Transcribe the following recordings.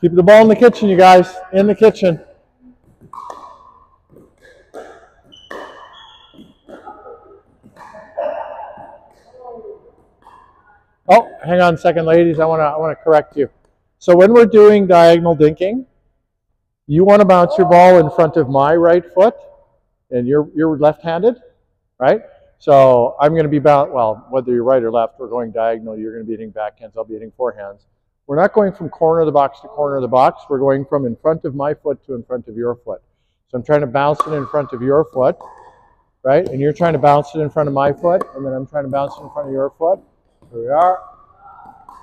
Keep the ball in the kitchen, you guys. In the kitchen. Oh, hang on a second, ladies. I want to I want to correct you. So when we're doing diagonal dinking, you want to bounce your ball in front of my right foot, and you're you're left-handed, right? So I'm going to be bound. Well, whether you're right or left, we're going diagonal. You're going to be hitting backhands. I'll be hitting forehands. We're not going from corner of the box to corner of the box. We're going from in front of my foot to in front of your foot. So I'm trying to bounce it in front of your foot, right? And you're trying to bounce it in front of my foot, and then I'm trying to bounce it in front of your foot. We are.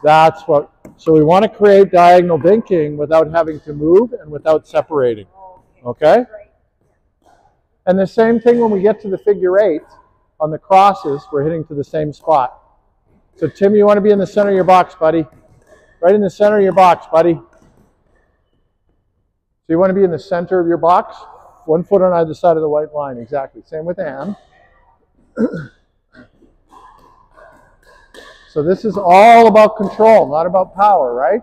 That's what, so we want to create diagonal dinking without having to move and without separating. Okay? And the same thing when we get to the figure eight, on the crosses, we're hitting to the same spot. So Tim, you want to be in the center of your box, buddy. Right in the center of your box, buddy. So you want to be in the center of your box, one foot on either side of the white line. Exactly. Same with Anne. so this is all about control, not about power, right?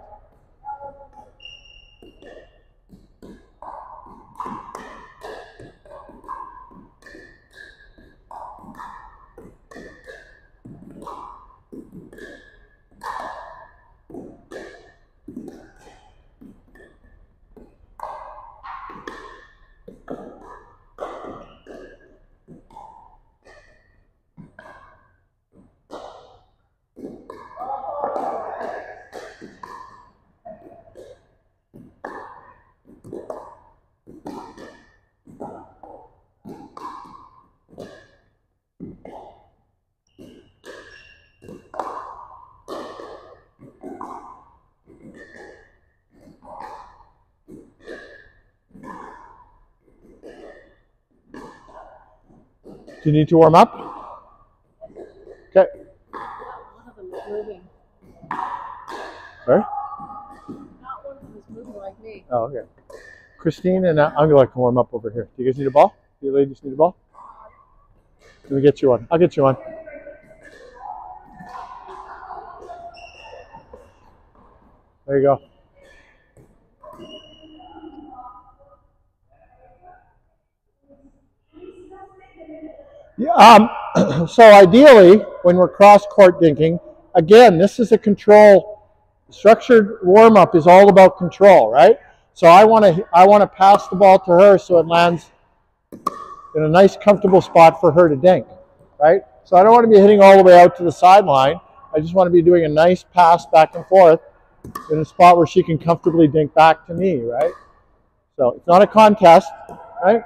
Do you need to warm up? Okay. Sorry? Like me. Oh, okay. Christine and uh, Angela can warm up over here. Do you guys need a ball? Do you ladies need a ball? Let me get you one. I'll get you one. There you go. Um, so ideally, when we're cross-court dinking, again, this is a control. Structured warm-up is all about control, right? So I want to I want to pass the ball to her so it lands in a nice, comfortable spot for her to dink, right? So I don't want to be hitting all the way out to the sideline. I just want to be doing a nice pass back and forth in a spot where she can comfortably dink back to me, right? So it's not a contest, right?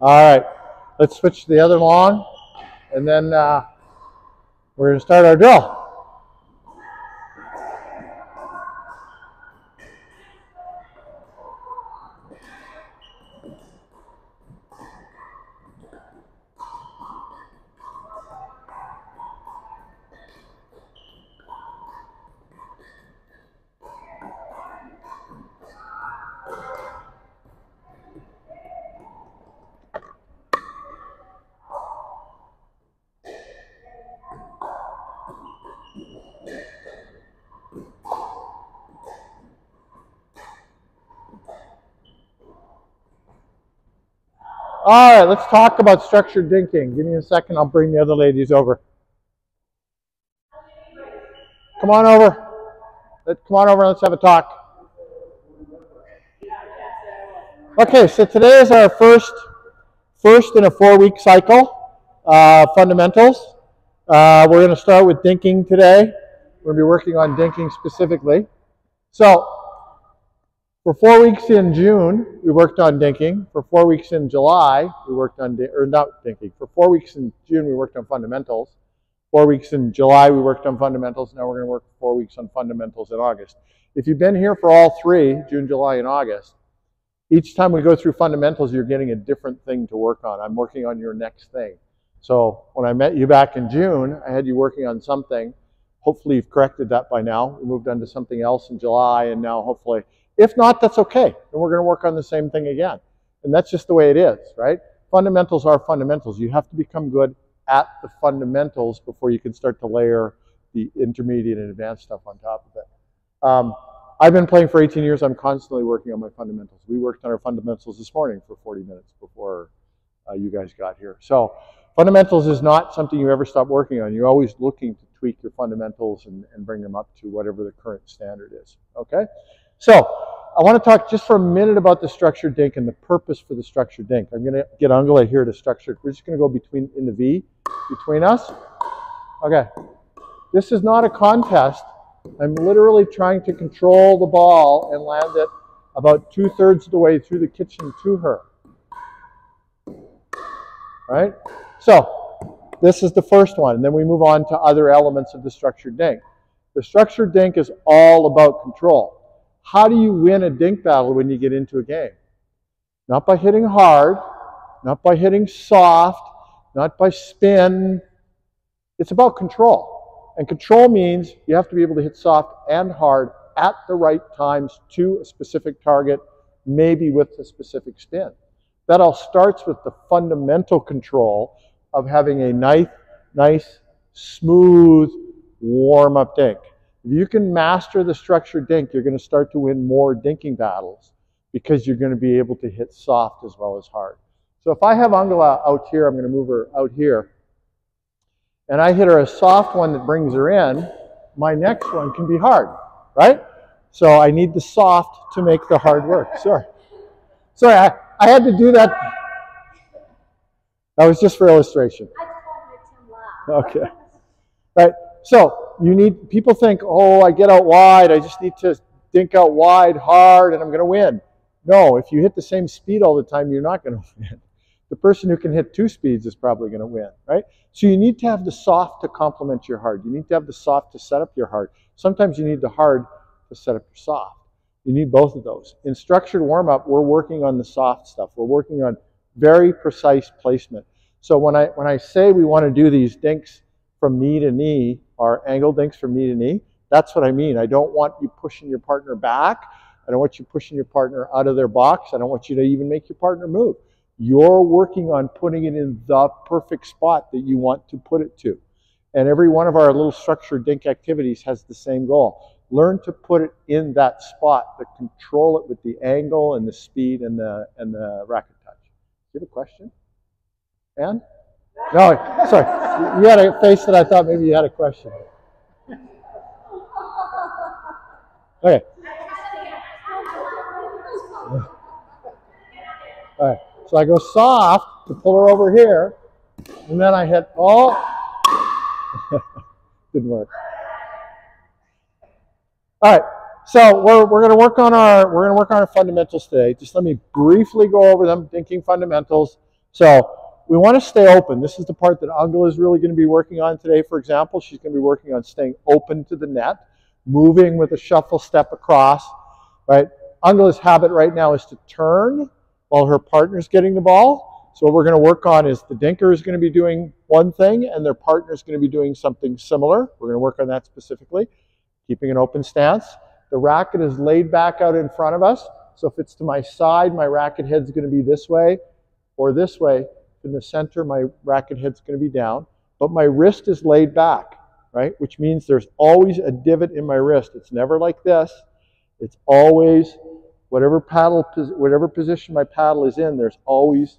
All right, let's switch to the other long, and then uh, we're to start our drill. All right, let's talk about structured dinking. Give me a second, I'll bring the other ladies over. Come on over. Let, come on over and let's have a talk. Okay, so today is our first first in a four-week cycle, uh, fundamentals. Uh, we're going to start with dinking today. We're going to be working on dinking specifically. So, for four weeks in June, we worked on dinking. For four weeks in July, we worked on, or not dinking. For four weeks in June, we worked on fundamentals. Four weeks in July, we worked on fundamentals. Now we're going to work four weeks on fundamentals in August. If you've been here for all three, June, July, and August, each time we go through fundamentals, you're getting a different thing to work on. I'm working on your next thing. So when I met you back in June, I had you working on something. Hopefully you've corrected that by now. We moved on to something else in July, and now hopefully, if not, that's okay. And we're going to work on the same thing again. And that's just the way it is, right? Fundamentals are fundamentals. You have to become good at the fundamentals before you can start to layer the intermediate and advanced stuff on top of it. Um, I've been playing for 18 years. I'm constantly working on my fundamentals. We worked on our fundamentals this morning for 40 minutes before uh, you guys got here. So fundamentals is not something you ever stop working on. You're always looking to tweak your fundamentals and, and bring them up to whatever the current standard is. Okay? So I want to talk just for a minute about the structured dink and the purpose for the structured dink. I'm going to get Angela here to structure it. We're just going to go between in the V between us. Okay. This is not a contest. I'm literally trying to control the ball and land it about two-thirds of the way through the kitchen to her. Right? So, this is the first one. And then we move on to other elements of the structured dink. The structured dink is all about control. How do you win a dink battle when you get into a game? Not by hitting hard, not by hitting soft, not by spin. It's about control. And control means you have to be able to hit soft and hard at the right times to a specific target, maybe with a specific spin. That all starts with the fundamental control of having a nice, nice smooth, warm-up dink. If you can master the structured dink, you're going to start to win more dinking battles because you're going to be able to hit soft as well as hard. So if I have Angela out here, I'm going to move her out here and I hit her a soft one that brings her in, my next one can be hard, right? So I need the soft to make the hard work. Sorry. Sorry, I, I had to do that. That was just for illustration. Okay. Right. So you need, people think, oh, I get out wide. I just need to dink out wide, hard, and I'm going to win. No, if you hit the same speed all the time, you're not going to win. The person who can hit two speeds is probably going to win, right? So you need to have the soft to complement your hard. You need to have the soft to set up your hard. Sometimes you need the hard to set up your soft. You need both of those. In structured warm-up, we're working on the soft stuff. We're working on very precise placement. So when I, when I say we want to do these dinks from knee to knee, or angled dinks from knee to knee, that's what I mean. I don't want you pushing your partner back. I don't want you pushing your partner out of their box. I don't want you to even make your partner move. You're working on putting it in the perfect spot that you want to put it to. And every one of our little structured dink activities has the same goal. Learn to put it in that spot, to control it with the angle and the speed and the, and the racket touch. Do you have a question? Ann? No, sorry. You had a face that I thought maybe you had a question. Okay. All right. So I go soft to pull her over here, and then I hit, oh, didn't work. All right, so we're, we're going to work on our we're going to work on our fundamentals today. Just let me briefly go over them, dinking fundamentals. So we want to stay open. This is the part that Angela is really going to be working on today. For example, she's going to be working on staying open to the net, moving with a shuffle step across. Right, Angela's habit right now is to turn while her partner's getting the ball. So what we're going to work on is the dinker is going to be doing one thing and their partner is going to be doing something similar. We're going to work on that specifically, keeping an open stance. The racket is laid back out in front of us. So if it's to my side, my racket head's going to be this way or this way. In the center, my racket head's going to be down. But my wrist is laid back, right? Which means there's always a divot in my wrist. It's never like this. It's always Whatever paddle, whatever position my paddle is in, there's always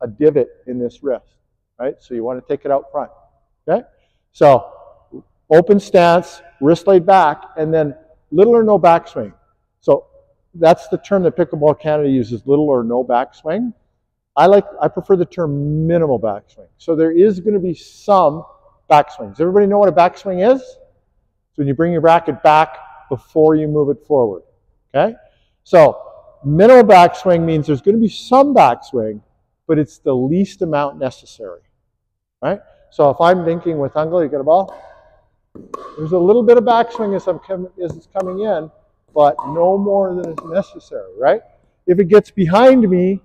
a divot in this wrist, right? So you want to take it out front, okay? So open stance, wrist laid back, and then little or no backswing. So that's the term that Pickleball Canada uses, little or no backswing. I like, I prefer the term minimal backswing. So there is going to be some backswings. Does everybody know what a backswing is? So when you bring your racket back before you move it forward. Okay? So minimal backswing means there's going to be some backswing, but it's the least amount necessary. Right? So if I'm dinking with Uncle, you get a ball? There's a little bit of backswing as, I'm as it's coming in, but no more than is necessary, right? If it gets behind me,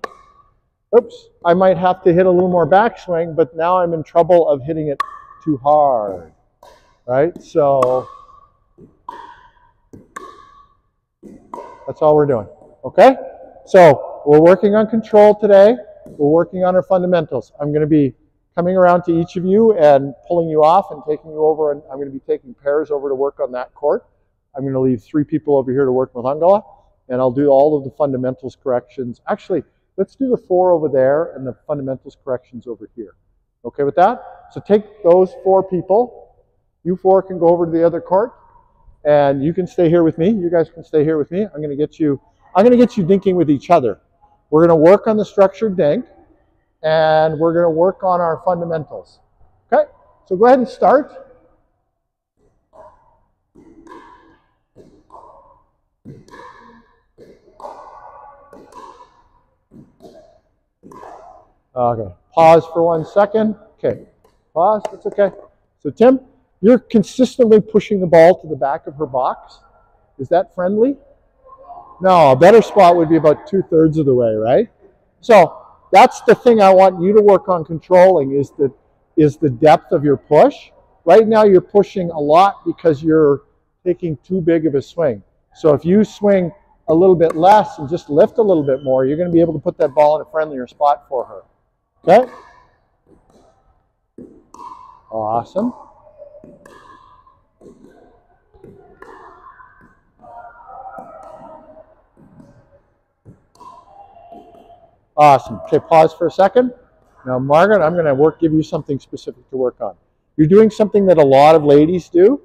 oops, I might have to hit a little more backswing, but now I'm in trouble of hitting it too hard, right? So that's all we're doing, okay? So we're working on control today. We're working on our fundamentals. I'm going to be coming around to each of you and pulling you off and taking you over, and I'm going to be taking pairs over to work on that court. I'm going to leave three people over here to work with Angela, and I'll do all of the fundamentals corrections. Actually, let's do the four over there and the fundamentals corrections over here. Okay with that? So take those four people. You four can go over to the other court, and you can stay here with me. You guys can stay here with me. I'm going to get you. I'm going to get you dinking with each other. We're going to work on the structured dink, and we're going to work on our fundamentals. Okay? So go ahead and start. Uh, okay, pause for one second. Okay, pause, that's okay. So Tim, you're consistently pushing the ball to the back of her box. Is that friendly? No, a better spot would be about two thirds of the way, right? So that's the thing I want you to work on controlling is the, is the depth of your push. Right now you're pushing a lot because you're taking too big of a swing. So if you swing a little bit less and just lift a little bit more, you're going to be able to put that ball in a friendlier spot for her. Okay? Awesome. Awesome. Okay, pause for a second. Now, Margaret, I'm going to work, give you something specific to work on. You're doing something that a lot of ladies do.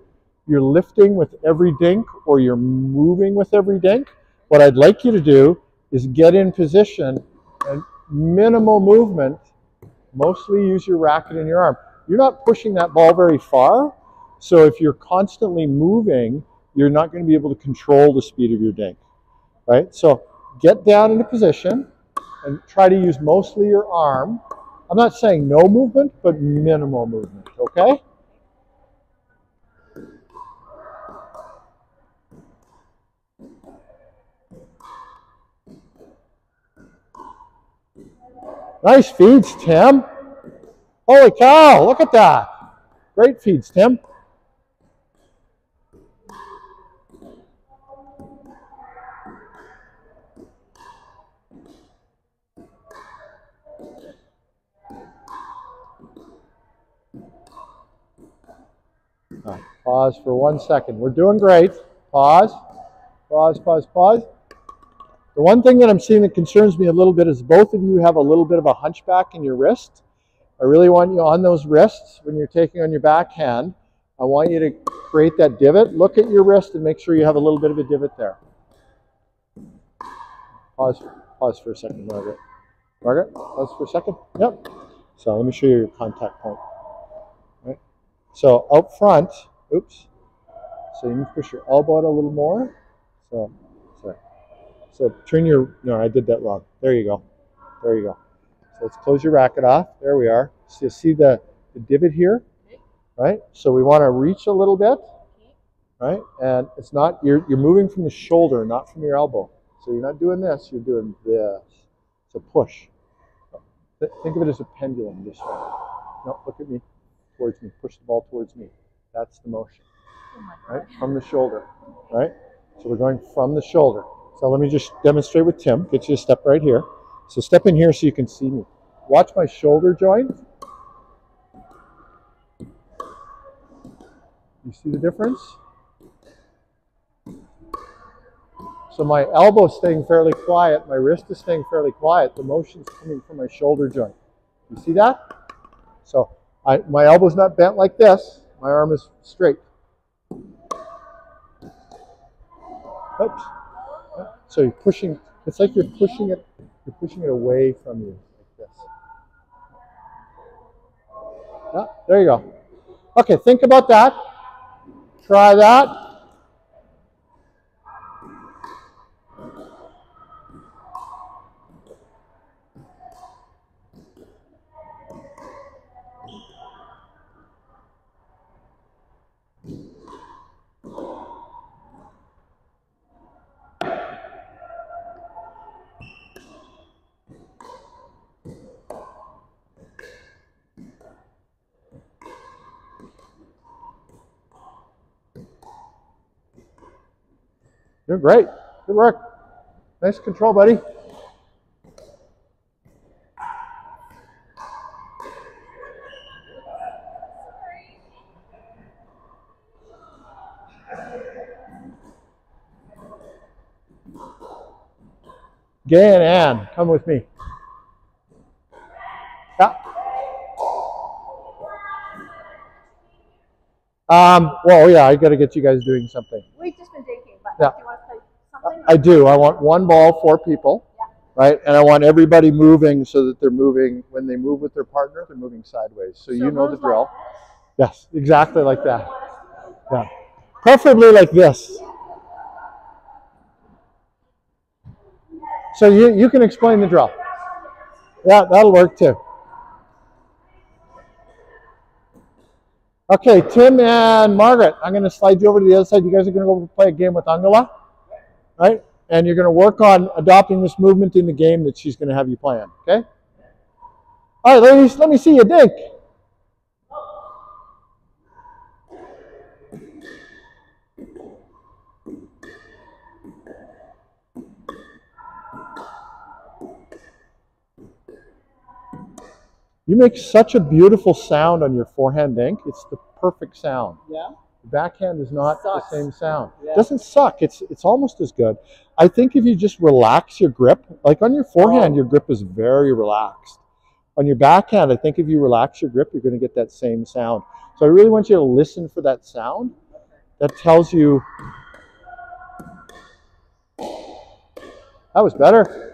You're lifting with every dink or you're moving with every dink. What I'd like you to do is get in position and minimal movement, mostly use your racket and your arm. You're not pushing that ball very far, so if you're constantly moving, you're not going to be able to control the speed of your dink, right? So get down into position and try to use mostly your arm. I'm not saying no movement, but minimal movement, okay? Nice feeds, Tim. Holy cow, look at that. Great feeds, Tim. Pause for one second. We're doing great. Pause, pause, pause, pause. The one thing that I'm seeing that concerns me a little bit is both of you have a little bit of a hunchback in your wrist. I really want you on those wrists when you're taking on your backhand. I want you to create that divot. Look at your wrist and make sure you have a little bit of a divot there. Pause, pause for a second, Margaret. Margaret, pause for a second. Yep. So let me show you your contact point. Right. So out front, oops. So you need to push your elbow out a little more. So so turn your, no, I did that wrong. There you go. There you go. So let's close your racket off. There we are. So you see the, the divot here, right? So we want to reach a little bit, right? And it's not, you're, you're moving from the shoulder, not from your elbow. So you're not doing this, you're doing this. So push. Think of it as a pendulum this way. No, look at me, towards me. Push the ball towards me. That's the motion, oh right? From the shoulder, right? So we're going from the shoulder. So let me just demonstrate with Tim. Get you to step right here. So step in here so you can see me. Watch my shoulder joint. You see the difference? So my elbow is staying fairly quiet, my wrist is staying fairly quiet, the motion's coming from my shoulder joint. You see that? So I, my elbow's not bent like this, my arm is straight. Oops. So you're pushing. It's like you're pushing it. You're pushing it away from you like this. Yeah, there you go. Okay, think about that. Try that. You're great. Good work. Nice control, buddy. Gay and Ann, come with me. Yeah. Um, well, yeah, I got to get you guys doing something. We've just been dinking, but Yeah. I do. I want one ball, four people, Yeah. right? And I want everybody moving so that they're moving. When they move with their partner, they're moving sideways. So, you know the drill. like Yes, exactly like that. Yeah, preferably like this. So you you can explain the drill. Yeah, that'll work too. Okay, Tim and Margaret, I'm going to slide you over to the other side. You guys are going to go play a game with Angela, right? And you're going to work on adopting this movement in the game that she's going to have you playing, okay? All right, ladies, let me see you dink. You make such a beautiful sound on your forehand dink. It's the perfect sound. Yeah. Backhand is not the same sound. Yeah. Doesn't suck. It's it's almost as good. I think if you just relax your grip, like on your forehand, Oh. your grip is very relaxed. On your backhand, I think if you relax your grip, you're going to get that same sound. So I really want you to listen for that sound. That tells you that was better.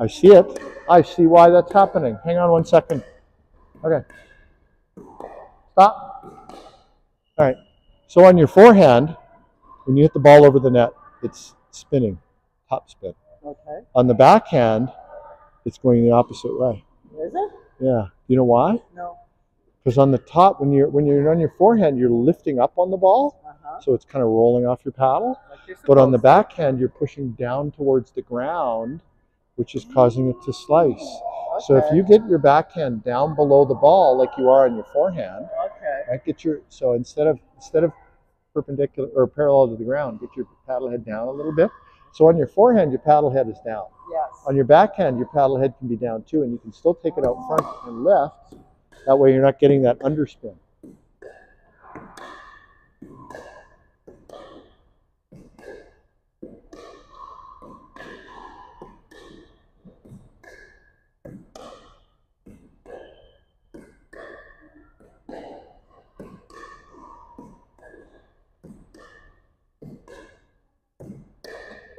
I see it. I see why that's happening. Hang on one second. Okay. Stop. All right. So on your forehand, when you hit the ball over the net, it's spinning, top spin. Okay. On the backhand, it's going the opposite way. Is it? Yeah. You know why? No. Because on the top, when you're when you're on your forehand, you're lifting up on the ball, Uh huh. so it's kind of rolling off your paddle. Like But on the backhand, you're pushing down towards the ground, which is causing it to slice. to. So if you get your backhand down below the ball like you are on your forehand, Okay. right? Get your so instead of instead of perpendicular or parallel to the ground, get your paddle head down a little bit. So on your forehand, your paddle head is down. Yes. On your backhand, your paddle head can be down too, and you can still take it out front and left. That way, you're not getting that underspin.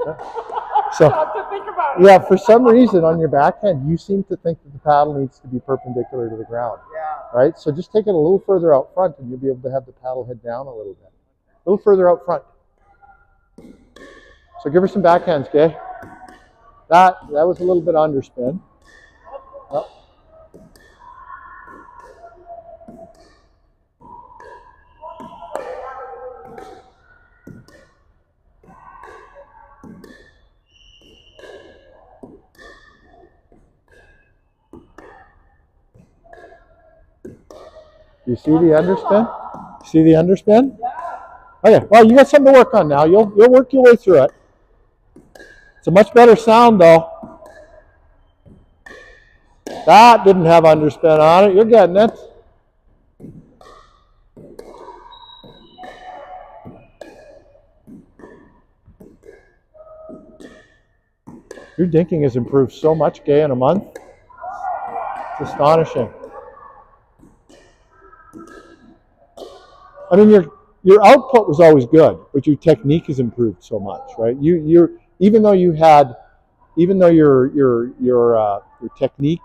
So. Stop to think about. Yeah, for some reason on your backhand, you seem to think that the paddle needs to be perpendicular to the ground, Yeah. right? So just take it a little further out front and you'll be able to have the paddle head down a little bit. A little further out front. So give her some backhands, Gay. That, that was a little bit underspin. Yep. You see the underspin? See the underspin? Okay, well, you got something to work on now. You'll, you'll work your way through it. It's a much better sound, though. That didn't have underspin on it. You're getting it. Your dinking has improved so much, Gay, in a month. It's astonishing. I mean, your your output was always good, but your technique has improved so much, right? You you're even though you had, even though your your your uh, your technique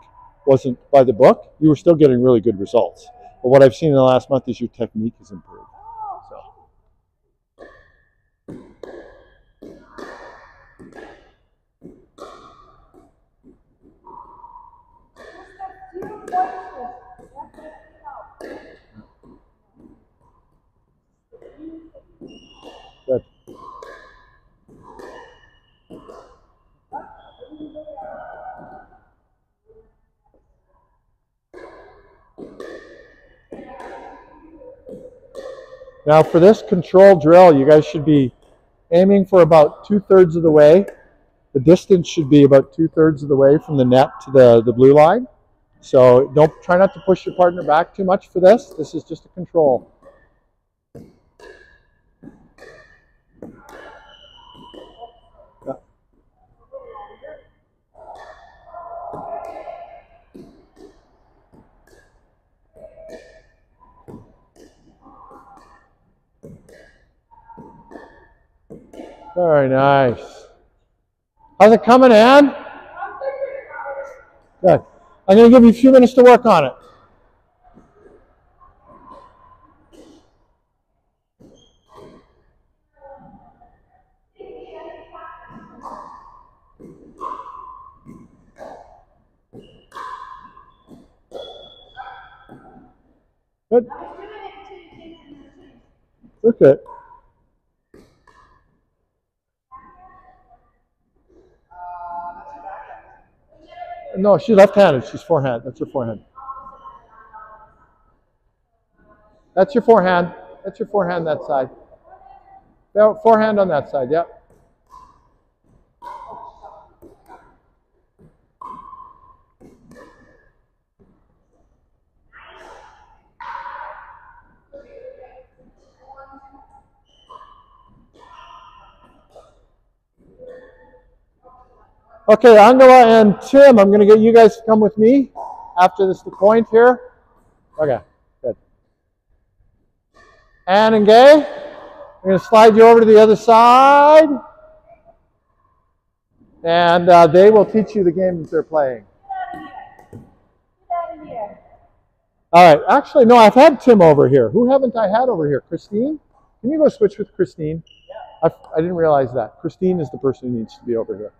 wasn't by the book, you were still getting really good results. But what I've seen in the last month is your technique has improved. Now for this control drill, you guys should be aiming for about two-thirds of the way. The distance should be about two-thirds of the way from the net to the, the blue line. So don't try not to push your partner back too much for this. This is just a control. Very nice. How's it coming, Ann? Good. I'm going to give you a few minutes to work on it. Good. Okay. No, she's left-handed. She's forehand. That's your forehand. That's your forehand. That's your forehand that side. Forehand on that side. Yep. Okay, Angela and Tim, I'm going to get you guys to come with me after this point here. Okay, good. Ann and Gay, I'm going to slide you over to the other side. And uh, they will teach you the game that they're playing. Get out of here. All right, actually, no, I've had Tim over here. Who haven't I had over here? Christine? Can you go switch with Christine? Yeah. I, I didn't realize that. Christine is the person who needs to be over here.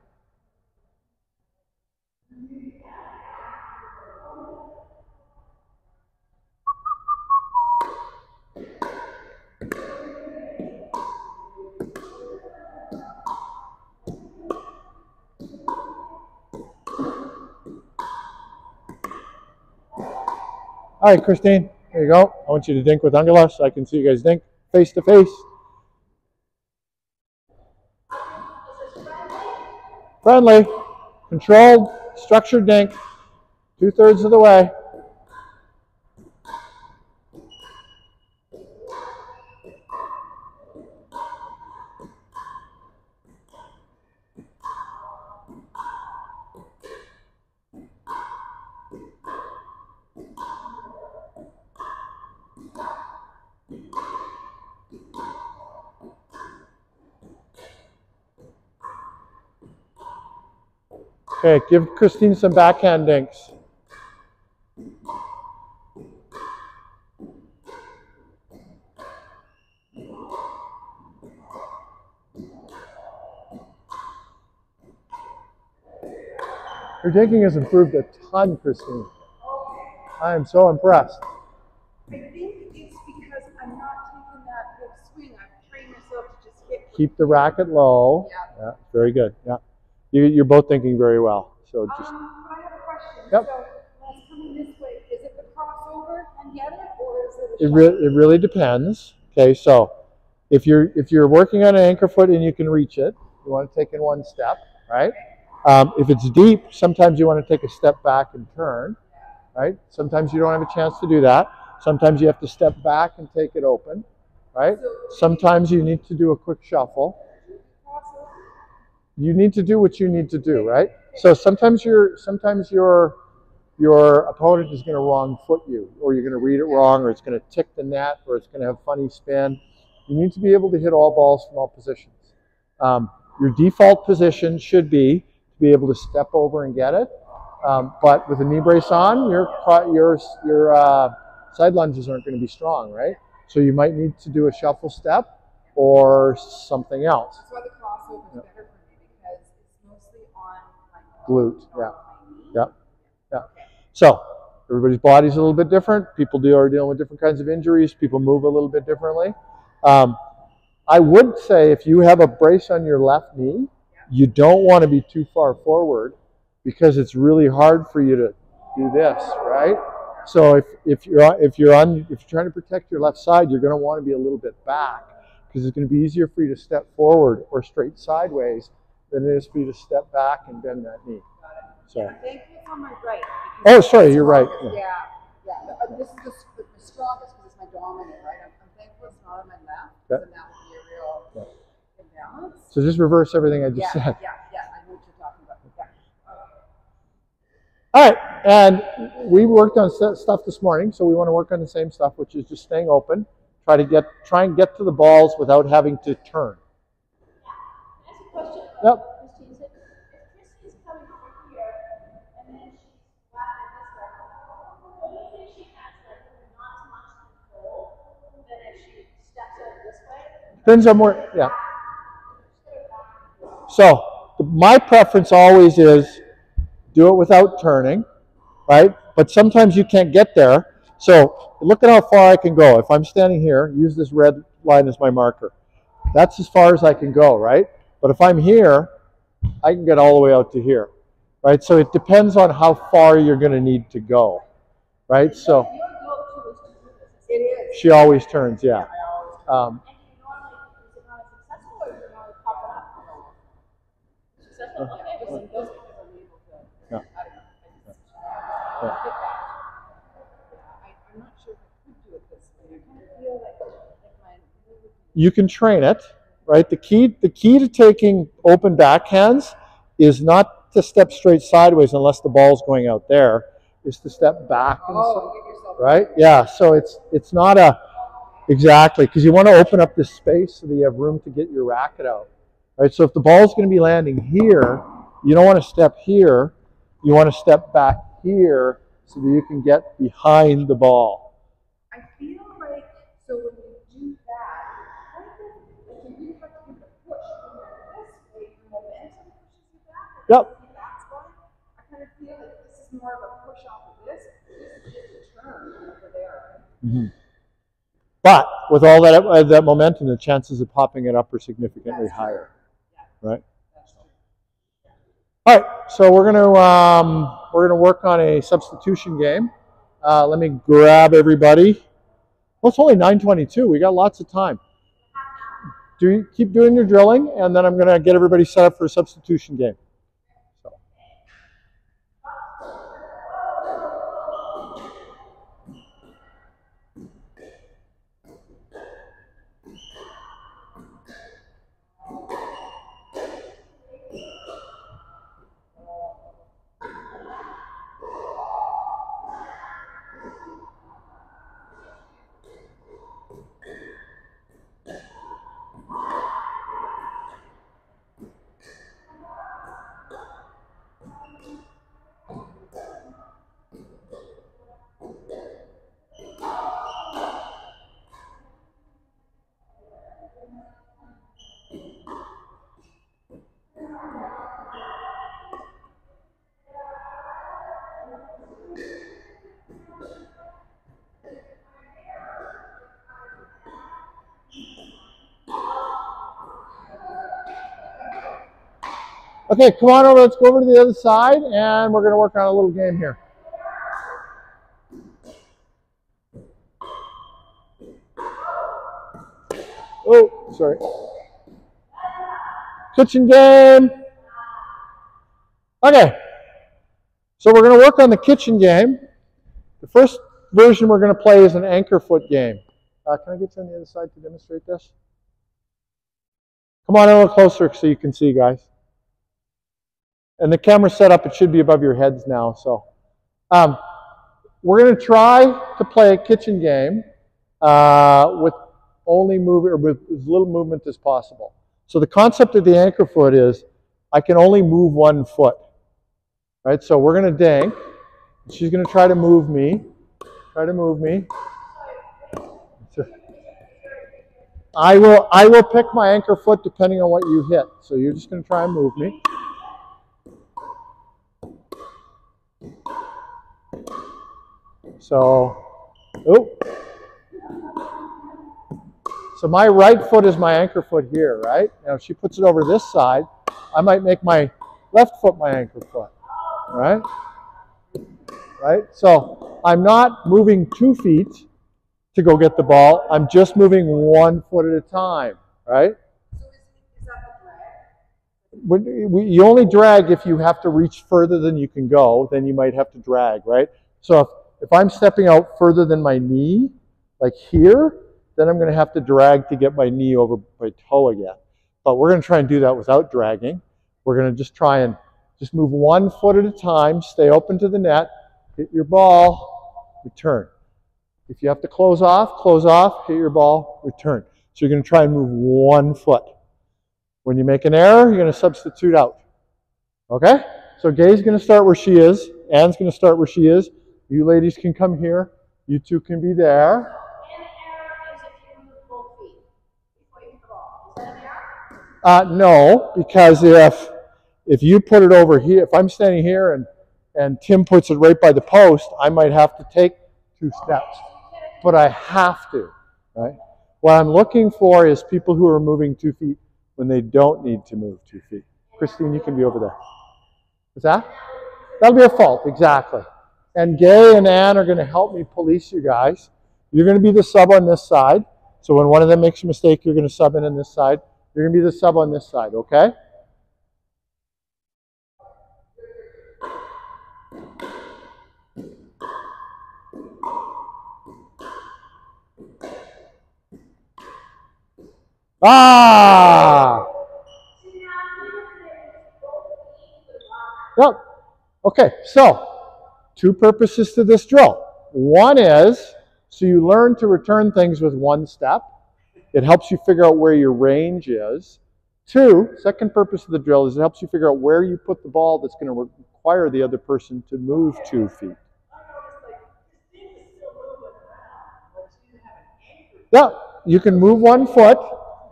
All right, Christine, there you go. I want you to dink with Angela so I can see you guys dink face to face. Friendly, controlled, structured dink, two thirds of the way. Okay, give Christine some backhand dinks. Your dinking has improved a ton, Christine. I am so impressed. I think it's because I'm not taking that big swing. I've trained myself to just hit. Keep the racket low. Yeah. very good. Yeah, you, you're both dinking very well. So just Um, I have a question. Yep. So that's coming this way. Is it the crossover and get it, or is it a It, shot? re- it really depends. Okay, so if you're if you're working on an anchor foot and you can reach it, you want to take in one step, right? Um, if it's deep, sometimes you want to take a step back and turn, right? Sometimes you don't have a chance to do that. Sometimes you have to step back and take it open, right? Sometimes you need to do a quick shuffle. You need to do what you need to do, right? So sometimes you're sometimes your your opponent is going to wrong foot you, or you're going to read it wrong, or it's going to tick the net, or it's going to have funny spin. You need to be able to hit all balls from all positions. Um, your default position should be to be able to step over and get it. Um, but with a knee brace on, your your your uh, side lunges aren't going to be strong, right? So you might need to do a shuffle step or something else. That's why the crossover is better for me because it's mostly on my Glute, yeah. on my knee. Yeah, yeah. So everybody's body's a little bit different. People do are dealing with different kinds of injuries. People move a little bit differently. Um, I would say if you have a brace on your left knee, you don't want to be too far forward because it's really hard for you to do this, right? So if, if you're if you're on if you're trying to protect your left side, you're going to want to be a little bit back because it's going to be easier for you to step forward or straight sideways than it is for you to step back and bend that knee. So I'm thankful it's on my right. Oh, sorry, you're right, strongest. Yeah, yeah. Uh, This is the, the strongest because it's my dominant, right? I'm, I'm thankful it's not on my left. Yeah. Because that would be a real imbalance. so just reverse everything I just Yeah, said. yeah, yeah. I know what you're talking about. Yeah. All right, and we worked on st- stuff this morning, so we want to work on the same stuff, which is just staying open. Try to get, try and get to the balls without having to turn. Yep. Depends on where, yeah. So my preference always is do it without turning, right? But sometimes you can't get there. So look at how far I can go. If I'm standing here, use this red line as my marker. That's as far as I can go, right? But if I'm here, I can get all the way out to here, right? So it depends on how far you're going to need to go, right? So Your go-to is to do this. It is. she always turns, yeah. Um, And you normally, is it not as successful or is it normally popping up? Successful, okay. Just, well, just because I'm able to. Yeah. I don't know. I just, Yeah. I get that. Yeah, I, I'm not sure if I could do it this way. I kind of feel like, like my knee would be you can train it, right? The key, the key to taking open backhands is not to step straight sideways unless the ball's going out there, is to step back and Oh, so- and give yourself. right? Yeah, so it's it's not a exactly because you want to open up this space so that you have room to get your racket out, right? So if the ball's going to be landing here, you don't want to step here. You want to step back here so that you can get behind the ball. I feel like, so when you do that, kind of, like you really have to give it a push. When you're this way, the momentum pushes you back. and Yep. you see That's why I kind of feel like this is more of a push off of this. This is just a turn over there. But with all that uh, that momentum, the chances of popping it up are significantly That's higher, Yeah, right? All right, so we're gonna um, we're gonna work on a substitution game. Uh, let me grab everybody. Well, it's only 9:22. We got lots of time. Do keep doing your drilling, and then I'm gonna get everybody set up for a substitution game. So. Okay, come on over. Let's go over to the other side, and we're gonna work on a little game here. Oh, sorry. Kitchen game. Okay. So we're going to work on the kitchen game. The first version we're going to play is an anchor foot game. Uh, can I get you on the other side to demonstrate this? Come on a little closer so you can see, guys. And the camera set up, it should be above your heads now. So um, we're going to try to play a kitchen game uh, with only move or with as little movement as possible. So the concept of the anchor foot is I can only move one foot. Right? So we're going to dink. She's going to try to move me. Try to move me. I will I will pick my anchor foot depending on what you hit. So you're just going to try and move me. So, oh. So my right foot is my anchor foot here, right? Now if she puts it over this side, I might make my left foot my anchor foot, right? Right? So I'm not moving two feet to go get the ball. I'm just moving one foot at a time, right? So is, is that the drag? When, we, you only drag if you have to reach further than you can go, then you might have to drag, right? So if, if I'm stepping out further than my knee, like here, then I'm going to have to drag to get my knee over my toe again. But we're going to try and do that without dragging. We're going to just try and just move one foot at a time, stay open to the net, hit your ball, return. If you have to close off, close off, hit your ball, return. So you're going to try and move one foot. When you make an error, you're going to substitute out. Okay? So Gay's going to start where she is. Anne's going to start where she is. You ladies can come here. You two can be there. An error is if you move both feet before you the ball. Is that an error? Uh, no, because if if you put it over here, if I'm standing here and and Tim puts it right by the post, I might have to take two steps, but I have to, right? What I'm looking for is people who are moving two feet when they don't need to move two feet. Christine, you can be over there. Is that? That'll be a fault, exactly. And Gay and Ann are going to help me police you guys. You're going to be the sub on this side. So when one of them makes a mistake, you're going to sub in on this side. You're going to be the sub on this side, okay? Ah! Yep. Okay, so two purposes to this drill. One is so you learn to return things with one step. It helps you figure out where your range is. Two, second purpose of the drill is it helps you figure out where you put the ball that's going to require the other person to move two feet. Yeah, you can move one foot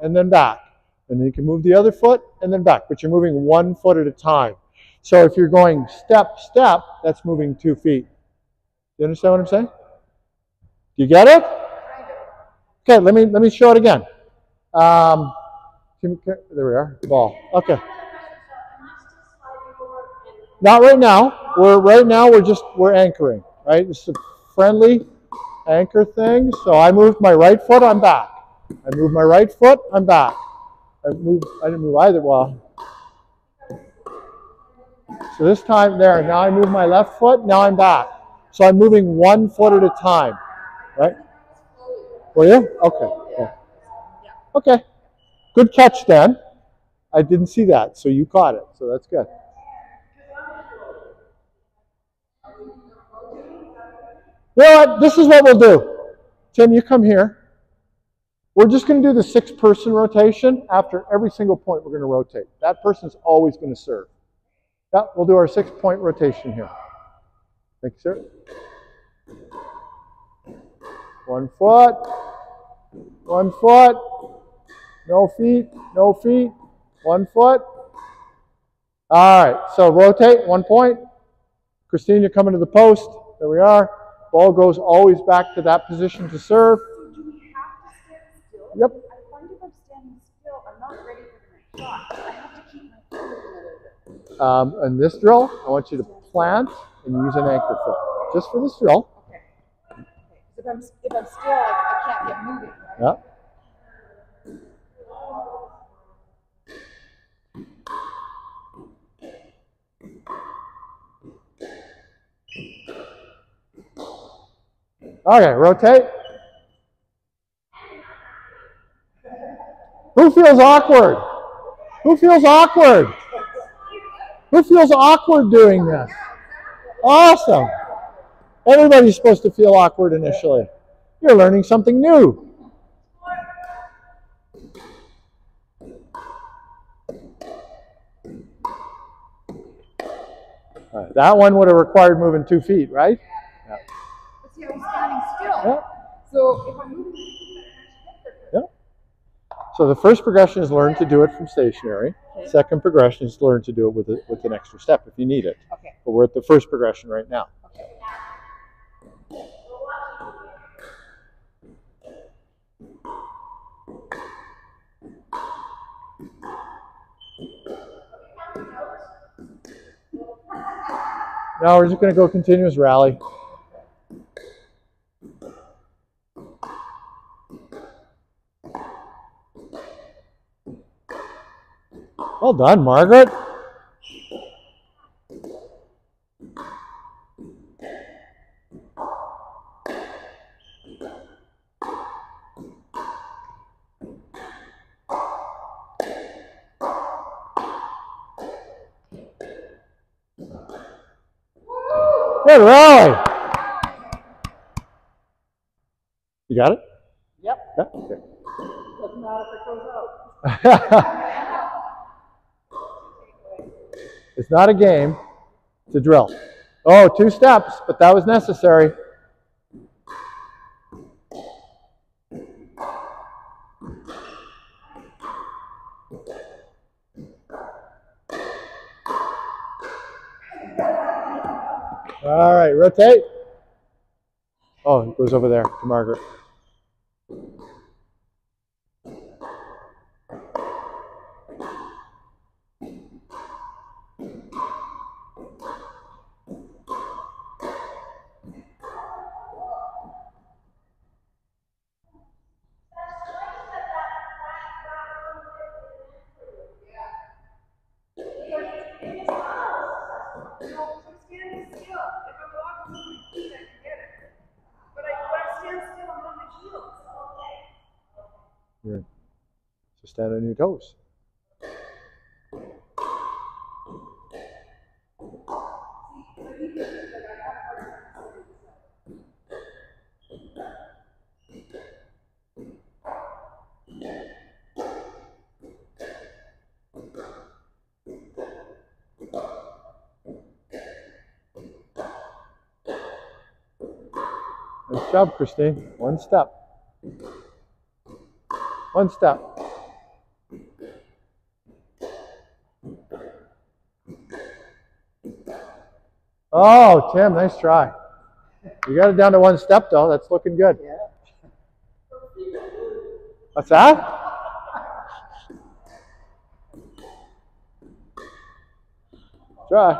and then back. And then you can move the other foot and then back. But you're moving one foot at a time. So if you're going step, step, that's moving two feet. You understand what I'm saying? You get it? Okay, let me let me show it again. Um, can- can- there we are. Ball. Okay. Not right now. We're right now. We're just we're anchoring. Right. It's a friendly anchor thing. So I moved my right foot. I'm back. I move my right foot. I'm back. I moved. I didn't move either. Well. So this time there. Now I move my left foot. Now I'm back. So I'm moving one foot at a time. Right. Were you? Okay. yeah. Okay. Good catch, Dan. I didn't see that, so you caught it. So that's good. You know what? This is what we'll do. Tim, you come here. We're just going to do the six person rotation. After every single point, we're going to rotate. That person's always going to serve. Yeah, we'll do our six point rotation here. Thank you, sir. One foot. One foot. No feet. No feet. One foot. All right, so rotate, one point. Christine, you're coming to the post. There we are. Ball goes always back to that position to serve. Yep. I find if I'm standing still, I'm not ready for the shot. I have to keep my a little bit. In this drill, I want you to plant and use an anchor foot, just for this drill. Okay. okay. If I'm if I'm still, I, I can't get moving. Right? Yeah. Okay, rotate. Who feels awkward? Who feels awkward? Who feels awkward doing this? Awesome. Everybody's supposed to feel awkward initially. You're learning something new. Right, that one would have required moving two feet, right? Yeah. But see, I was standing still. Yeah. So if I'm moving, I can actually get there. Yeah. So the first progression is learn to do it from stationary. Okay. Second progression is learn to do it with a, with an extra step if you need it. Okay. But we're at the first progression right now. Okay. Now we're just going to go continuous rally. Well done, Margaret. Good rally. You got it? Yep. Yeah. Okay. Doesn't matter if it goes out. it's not a game, it's a drill. Oh, two steps, but that was necessary. All right, rotate. Oh, it goes over there to Margaret. No, I'm standing still. If I'm walking with my feet, I can get it. But I, when I stand still, I'm on my heels. You're, so stand on your toes. Nice job, Christine. One step. One step. Oh, Tim, nice try. You got it down to one step, though. That's looking good. Yeah. What's that? Try.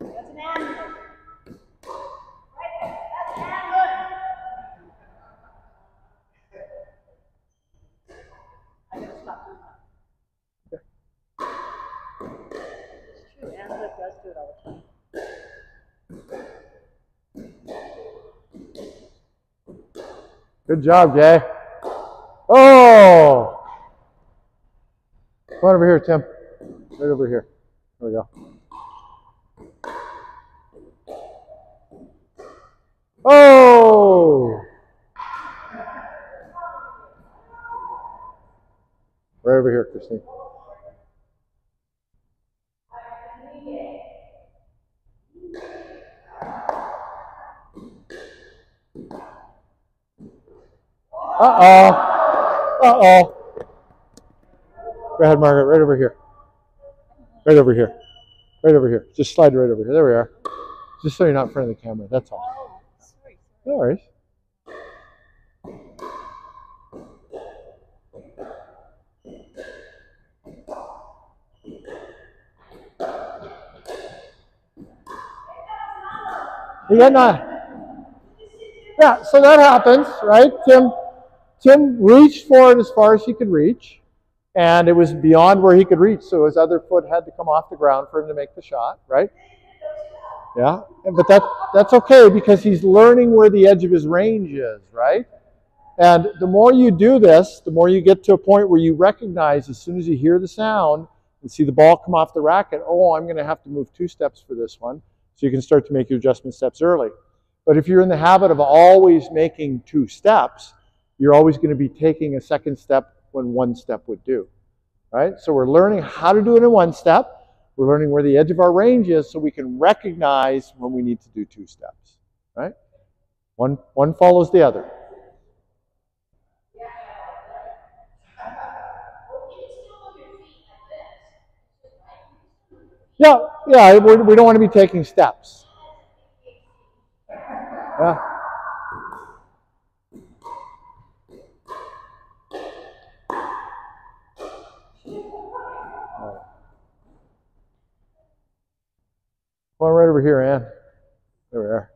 That's an animal. Right there. That's an animal. I gotta stop doing that. It's true, Angela does do it all the time. Good job, Gay. Oh! Come on over here, Tim. Right over here. There we go. Oh! Right over here, Christine. Uh-oh. Go ahead, Margaret, right over here. Right over here. Right over here. Just slide right over here. There we are. Just so you're not in front of the camera, that's all. No worries. You got. Yeah, so that happens, right, Tim? Tim reached for it as far as he could reach, and it was beyond where he could reach, so his other foot had to come off the ground for him to make the shot, right? Yeah, but that that's okay because he's learning where the edge of his range is, right? And the more you do this, the more you get to a point where you recognize as soon as you hear the sound and see the ball come off the racket, oh, I'm going to have to move two steps for this one. So you can start to make your adjustment steps early. But if you're in the habit of always making two steps, you're always going to be taking a second step when one step would do. Right? So we're learning how to do it in one step. We're learning where the edge of our range is so we can recognize when we need to do two steps. Right? One, one follows the other. Yeah, yeah, we don't want to be taking steps. Yeah. Come on right over here, Ann. There we are.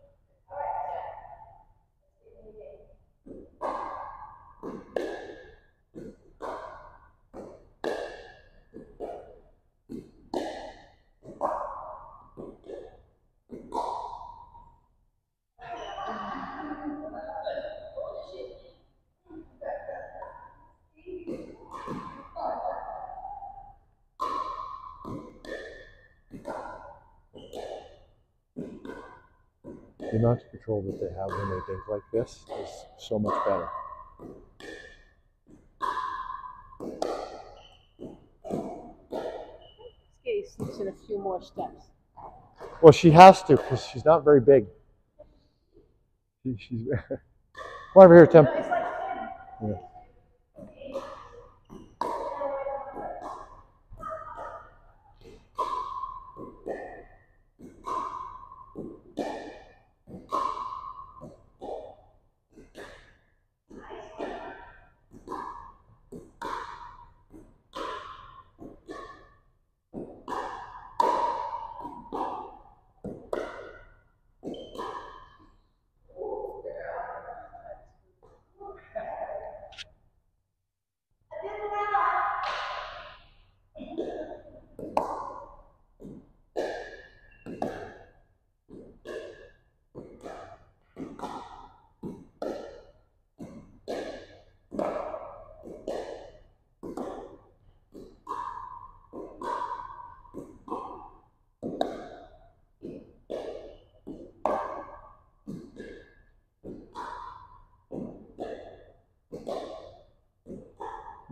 The amount of control that they have when they think like this is so much better. Skate sleeps in a few more steps. Well, she has to because she's not very big. She, she's. Come over here, Tim. Yeah.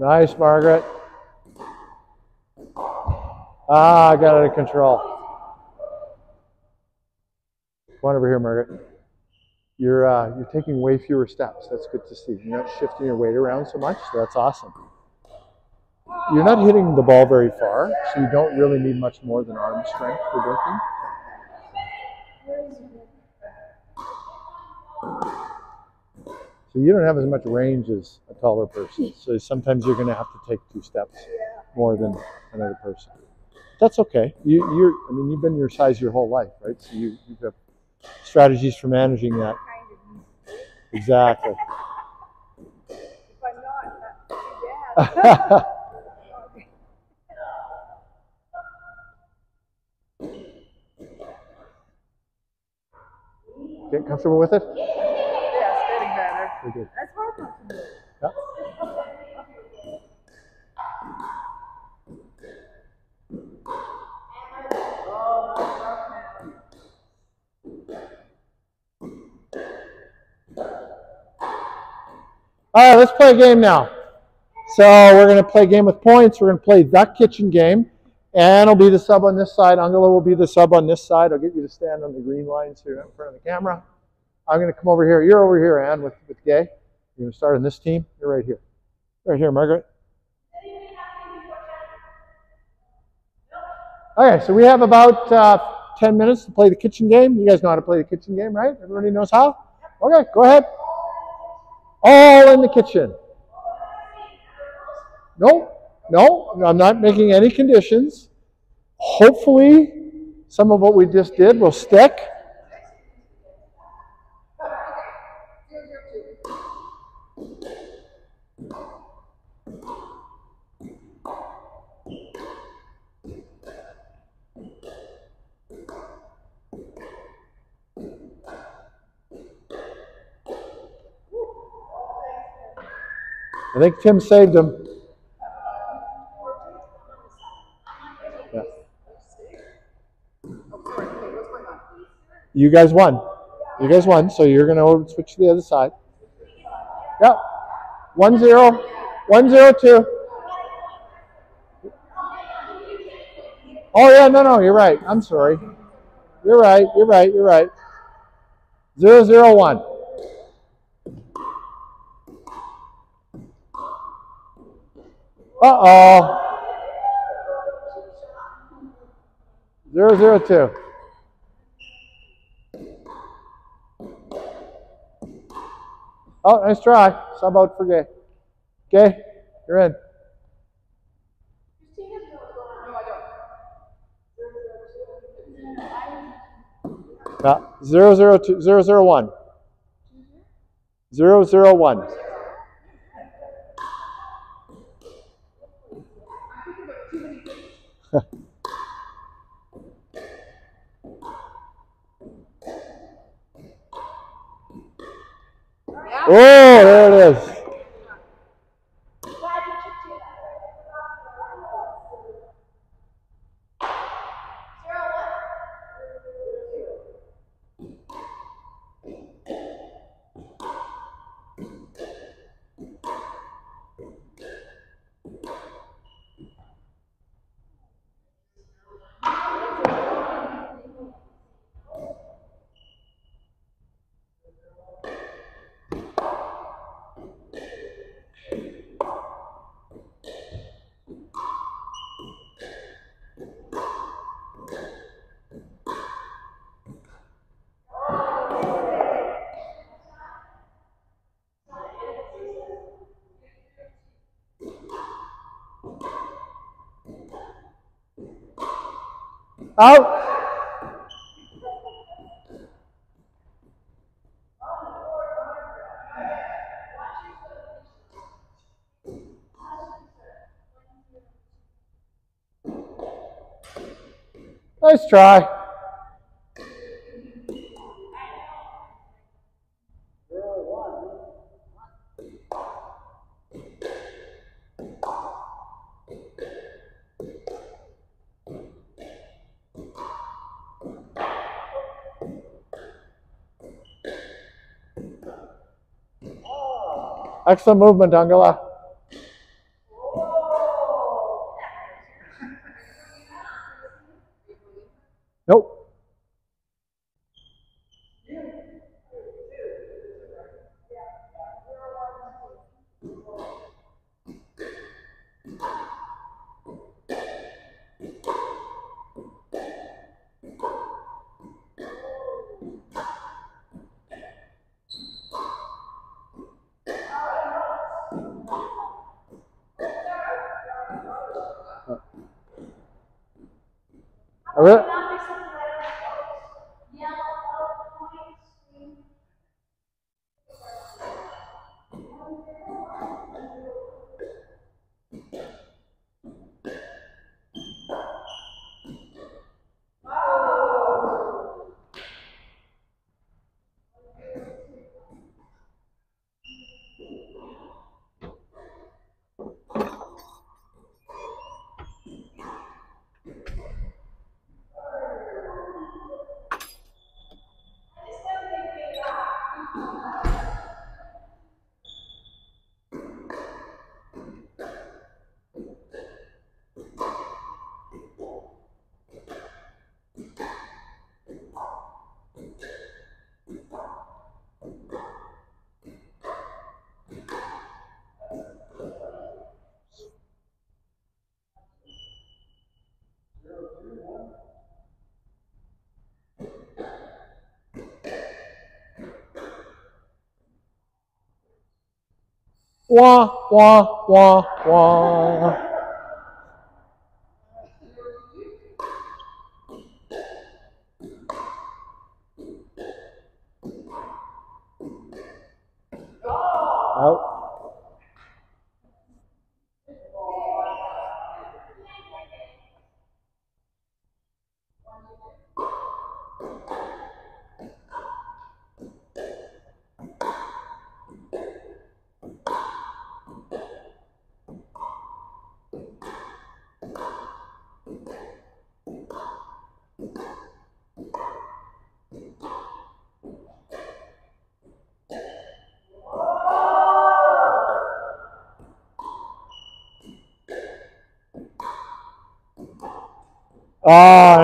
Nice, Margaret. Ah, I got out of control. Come on over here, Margaret. You're uh, you're taking way fewer steps. That's good to see. You're not shifting your weight around so much. So that's awesome. You're not hitting the ball very far, so you don't really need much more than arm strength for dinking. So you don't have as much range as taller person. Hmm. So sometimes you're going to have to take two steps more than another person. That's okay. You, you're, I mean, you've been your size your whole life, right? So you, you've got strategies for managing that. Exactly. If I'm not, that's too. Get comfortable with it? yeah, it's getting better. That's hard All right, let's play a game now. So we're going to play a game with points. We're going to play the kitchen game. Ann will be the sub on this side. Angela will be the sub on this side. I'll get you to stand on the green line so you're in front of the camera. I'm going to come over here. You're over here, Ann, with, with Gay. You're going to start on this team. You're right here. Right here, Margaret. Okay, so we have about uh, 10 minutes to play the kitchen game. You guys know how to play the kitchen game, right? Everybody knows how? Okay, go ahead. All in the kitchen. No, no, I'm not making any conditions. Hopefully, some of what we just did will stick. Think Tim saved him. Yeah. You guys won. You guys won, so you're gonna switch to the other side. Yep. One zero. One zero two. Oh yeah, no, no, you're right. I'm sorry. You're right. You're right. You're right. Zero zero one. Uh oh. Zero zero two. Oh, nice try. Sub out for Gay. Gay, you're in. Yeah, zero zero two zero zero one. Zero zero one. Oh, there it is. Out. Nice try. Excellent movement, Angela. Nope. 哇哇哇哇。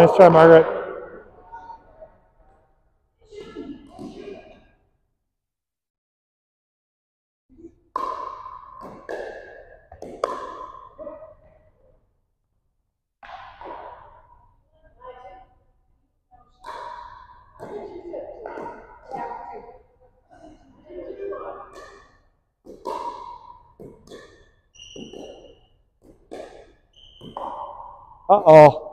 Nice try, Margaret. Uh-oh.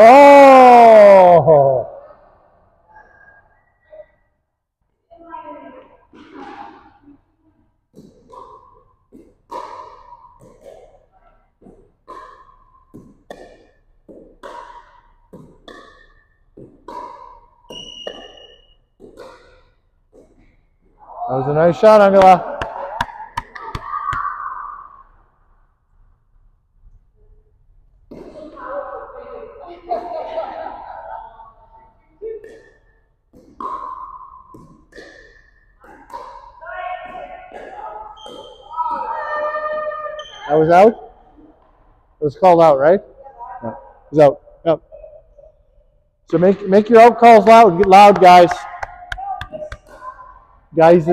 Oh! That was a nice shot, Angela. I was out? It was called out, right? Yeah. It was out. Yep. So make make your out calls loud. Get loud, guys. Guys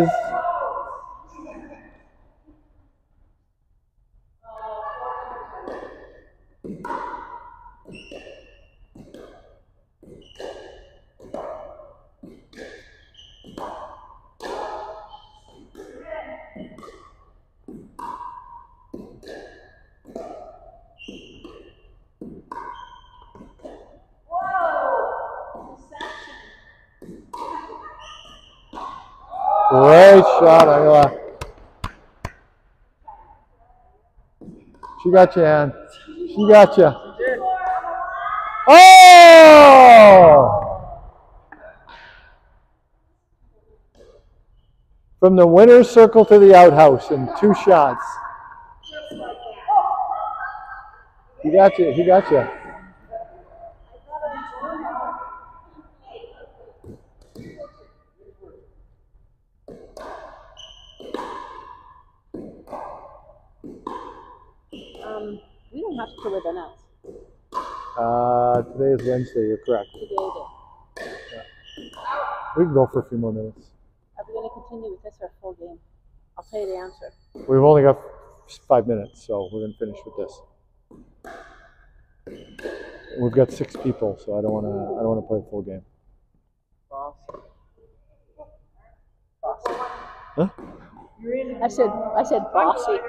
shot, uh, Angela. She got you, Ann. She got you. Oh! From the winner's circle to the outhouse in two shots. He got you. He got you. Um, we don't have to cover the nuts. Uh, today is Wednesday. You're correct. Today it We can go for a few more minutes. Are we going to continue with this or a full game? I'll tell you the answer. We've only got five minutes, so we're gonna finish with this. We've got six people, so I don't wanna, I don't wanna play a full game. Boss. Bossy. Huh? I said, I said bossy.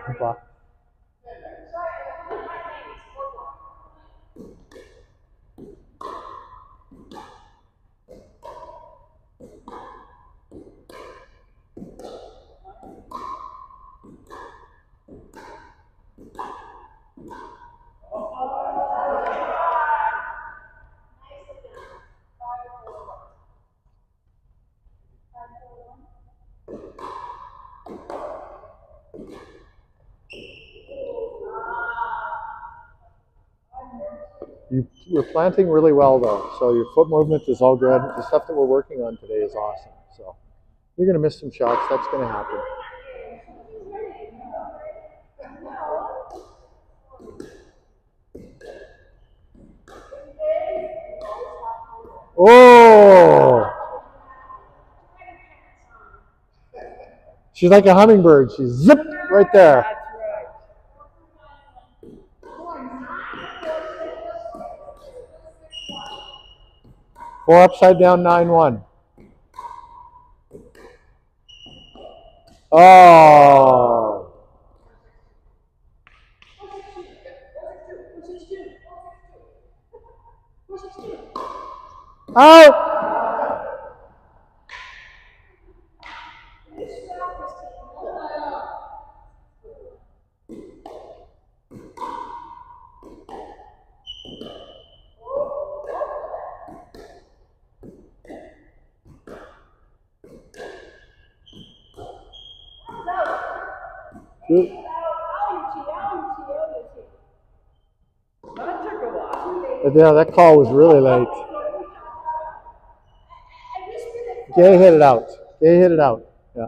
you're planting really well though, so your foot movement is all good. The stuff that we're working on today is awesome. So you're gonna miss some shots. That's gonna happen. Oh! She's like a hummingbird. She's zipped right there. Four upside down, nine one. Oh. Out. Good. That took a while. But yeah, that call was really late. Gay hit it out. Gay hit it out. Yeah.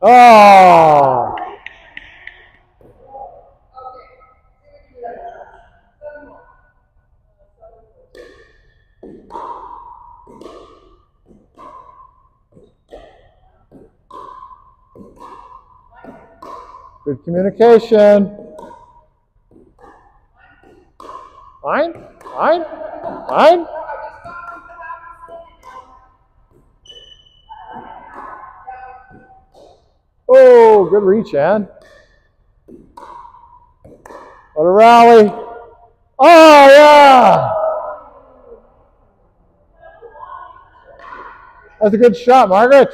Oh. Good communication. Fine? Fine? Fine? Oh, good reach, Ann. What a rally. Oh, yeah. That's a good shot, Margaret.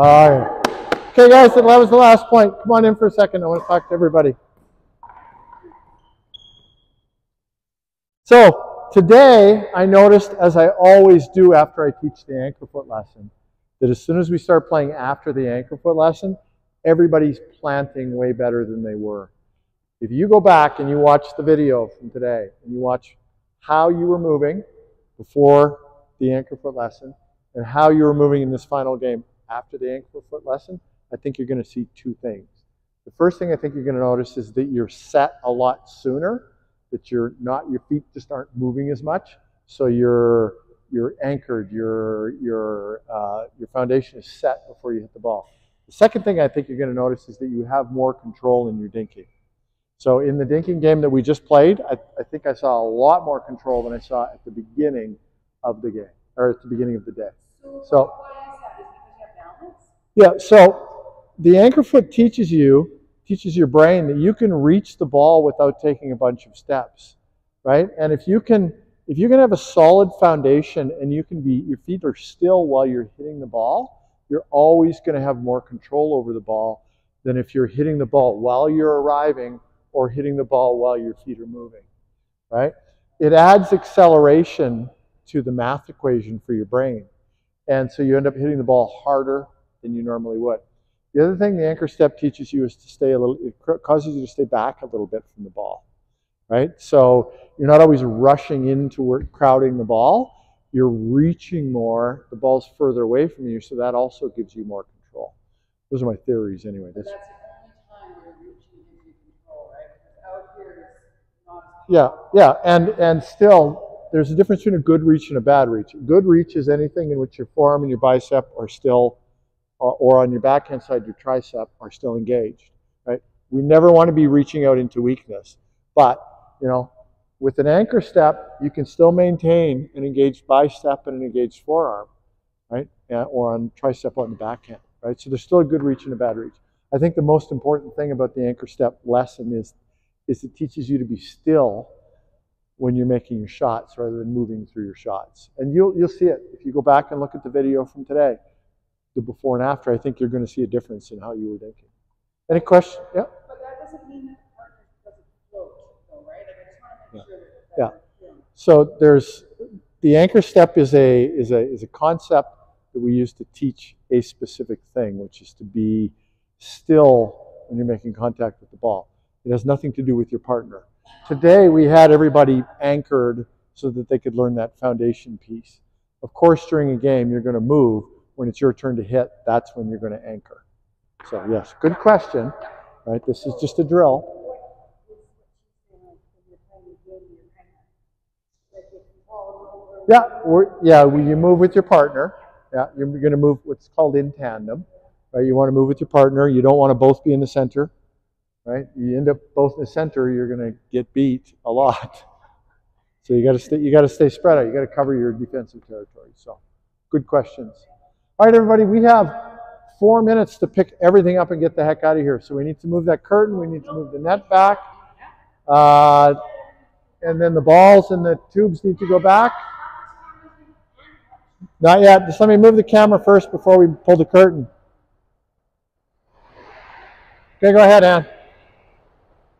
All right. Okay, guys, that was the last point. Come on in for a second. I want to talk to everybody. So, today I noticed, as I always do after I teach the anchor foot lesson, that as soon as we start playing after the anchor foot lesson, everybody's planting way better than they were. If you go back and you watch the video from today and you watch how you were moving before the anchor foot lesson and how you were moving in this final game after the anchor foot lesson, I think you're going to see two things. The first thing I think you're going to notice is that you're set a lot sooner, that you're not your feet just aren't moving as much, so you're you're anchored, your your uh, your foundation is set before you hit the ball. The second thing I think you're going to notice is that you have more control in your dinking. So in the dinking game that we just played, I, I think I saw a lot more control than I saw at the beginning of the game or at the beginning of the day. So. Why is that? Is it because you have balance? Yeah, so the anchor foot teaches you, teaches your brain that you can reach the ball without taking a bunch of steps, right? And if you can, if you can have a solid foundation and you can be, your feet are still while you're hitting the ball, you're always going to have more control over the ball than if you're hitting the ball while you're arriving or hitting the ball while your feet are moving, right? It adds acceleration to the math equation for your brain. And so you end up hitting the ball harder than you normally would. The other thing the anchor step teaches you is to stay a little, it causes you to stay back a little bit from the ball, right? So you're not always rushing into work, crowding the ball. You're reaching more. The ball's further away from you, so that also gives you more control. Those are my theories, anyway. That's, that's the only time where reaching gives control, right? Because out here is not as yeah, yeah, and and still, there's a difference between a good reach and a bad reach. A good reach is anything in which your forearm and your bicep are still, or, or on your backhand side, your tricep are still engaged, right? We never want to be reaching out into weakness, but you know, with an anchor step, you can still maintain an engaged bicep and an engaged forearm, right? Or on tricep on the backhand, right? So there's still a good reach and a bad reach. I think the most important thing about the anchor step lesson is, is it teaches you to be still when you're making your shots rather than moving through your shots. And you'll, you'll see it. If you go back and look at the video from today, the before and after, I think you're going to see a difference in how you were thinking. Any question? Yeah? But that doesn't mean that the partner doesn't float, though, right? Like, I just want to make So there's the anchor step is a is a is a concept that we use to teach a specific thing, which is to be still when you're making contact with the ball. It has nothing to do with your partner. Today we had everybody anchored so that they could learn that foundation piece. Of course, during a game you're going to move. When it's your turn to hit, that's when you're going to anchor. So yes, good question. Right, this is just a drill. Yeah, yeah. When you move with your partner, yeah, you're going to move what's called in tandem. Right, you want to move with your partner. You don't want to both be in the center. Right, you end up both in the center, you're going to get beat a lot. So you got to stay. You got to stay spread out. You got to cover your defensive territory. So, good questions. All right, everybody. We have four minutes to pick everything up and get the heck out of here. So we need to move that curtain. We need to move the net back. Uh, and then the balls and the tubes need to go back. Not yet. Just let me move the camera first before we pull the curtain. Okay, go ahead, Ann.